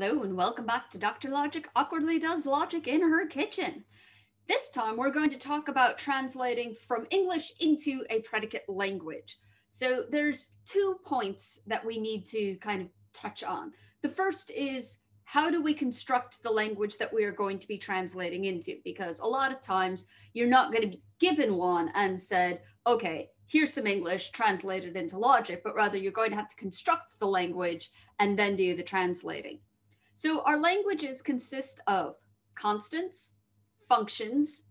Hello and welcome back to Dr. Logic awkwardly does logic in her kitchen. This time we're going to talk about translating from English into a predicate language. So there's two points that we need to kind of touch on. The first is how do we construct the language that we are going to be translating into? Because a lot of times you're not going to be given one and said, okay, here's some English translated into logic, but rather you're going to have to construct the language and then do the translating. So our languages consist of constants, functions,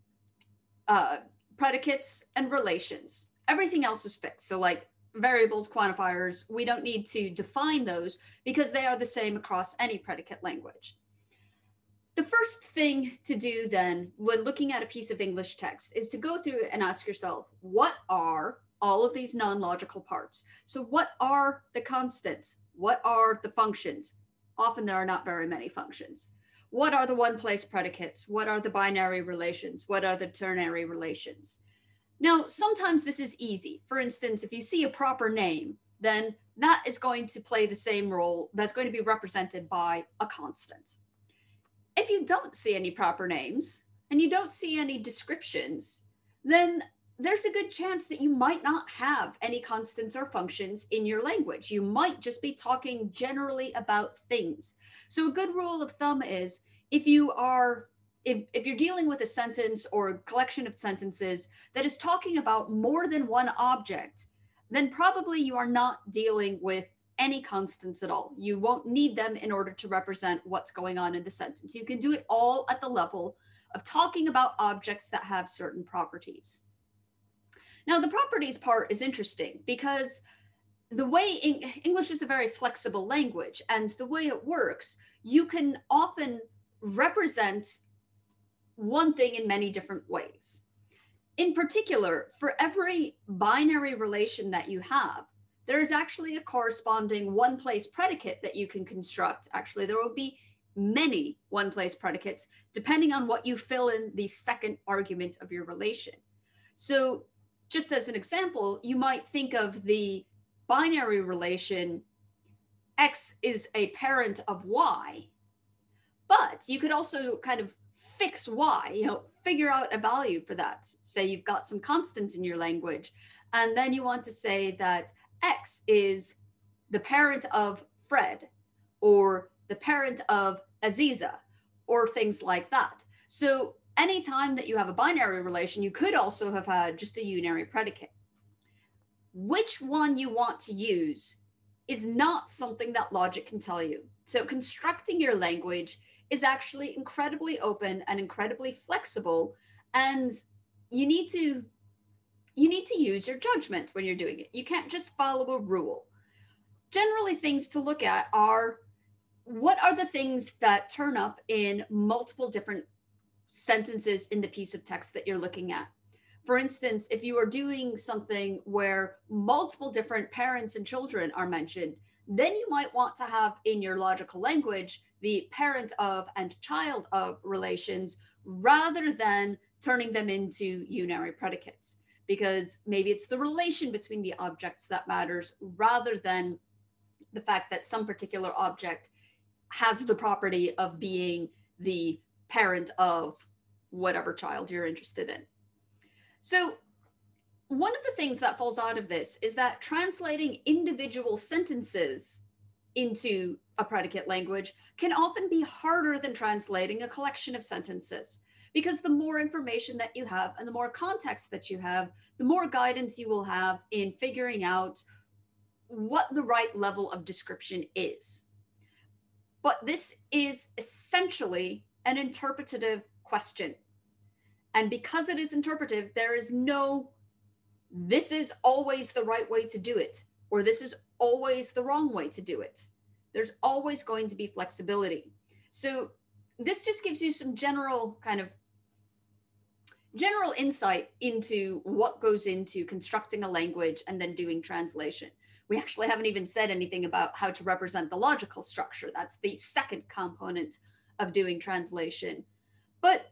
uh, predicates, and relations. Everything else is fixed. So like variables, quantifiers, we don't need to define those because they are the same across any predicate language. The first thing to do then when looking at a piece of English text is to go through and ask yourself, what are all of these non-logical parts? So what are the constants? What are the functions? Often there are not very many functions. What are the one place predicates? What are the binary relations? What are the ternary relations? Now, sometimes this is easy. For instance, if you see a proper name, then that is going to play the same role that's going to be represented by a constant. If you don't see any proper names and you don't see any descriptions, then there's a good chance that you might not have any constants or functions in your language. You might just be talking generally about things. So a good rule of thumb is if you are if, if you're dealing with a sentence or a collection of sentences that is talking about more than one object, then probably you are not dealing with any constants at all. You won't need them in order to represent what's going on in the sentence. You can do it all at the level of talking about objects that have certain properties. Now, the properties part is interesting because the way English is a very flexible language, and the way it works, you can often represent one thing in many different ways. In particular, for every binary relation that you have, there is actually a corresponding one place predicate that you can construct. Actually, there will be many one place predicates depending on what you fill in the second argument of your relation. So just as an example, you might think of the binary relation X is a parent of Y, but you could also kind of fix Y, you know, figure out a value for that. Say you've got some constants in your language, and then you want to say that X is the parent of Fred or the parent of Aziza or things like that. So anytime that you have a binary relation, you could also have had just a unary predicate. Which one you want to use is not something that logic can tell you. So constructing your language is actually incredibly open and incredibly flexible and you need to you need to use your judgment when you're doing it. You can't just follow a rule. Generally things to look at are what are the things that turn up in multiple different sentences in the piece of text that you're looking at. For instance, if you are doing something where multiple different parents and children are mentioned, then you might want to have in your logical language the parent of and child of relations rather than turning them into unary predicates because maybe it's the relation between the objects that matters rather than the fact that some particular object has the property of being the parent of whatever child you're interested in. So, one of the things that falls out of this is that translating individual sentences into a predicate language can often be harder than translating a collection of sentences because the more information that you have and the more context that you have, the more guidance you will have in figuring out what the right level of description is. But this is essentially an interpretative question. And because it is interpretive, there is no, this is always the right way to do it, or this is always the wrong way to do it. There's always going to be flexibility. So this just gives you some general kind of general insight into what goes into constructing a language and then doing translation. We actually haven't even said anything about how to represent the logical structure. That's the second component of doing translation. But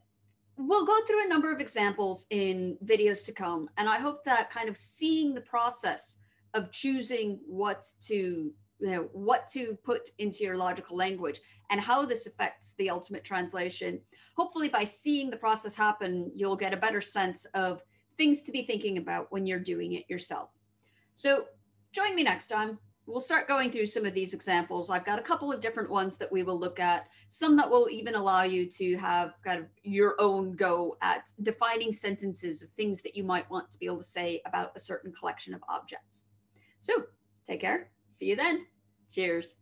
we'll go through a number of examples in videos to come. And I hope that kind of seeing the process of choosing what to you know, what to put into your logical language and how this affects the ultimate translation. Hopefully, by seeing the process happen, you'll get a better sense of things to be thinking about when you're doing it yourself. So, join me next time. We'll start going through some of these examples. I've got a couple of different ones that we will look at, some that will even allow you to have kind of your own go at defining sentences of things that you might want to be able to say about a certain collection of objects. So, take care. See you then. Cheers.